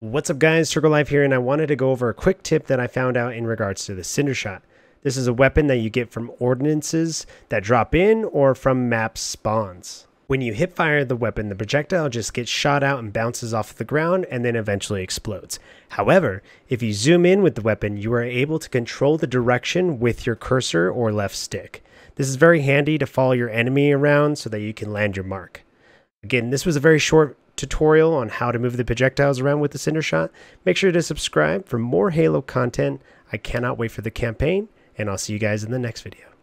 What's up guys, TergoLive here, and I wanted to go over a quick tip that I found out in regards to the Cindershot. This is a weapon that you get from ordinances that drop in or from map spawns. When you hip fire the weapon, the projectile just gets shot out and bounces off the ground and then eventually explodes. However, if you zoom in with the weapon, you are able to control the direction with your cursor or left stick. This is very handy to follow your enemy around so that you can land your mark. Again, this was a very short tutorial on how to move the projectiles around with the Cindershot. Make sure to subscribe for more Halo content. I cannot wait for the campaign, and I'll see you guys in the next video.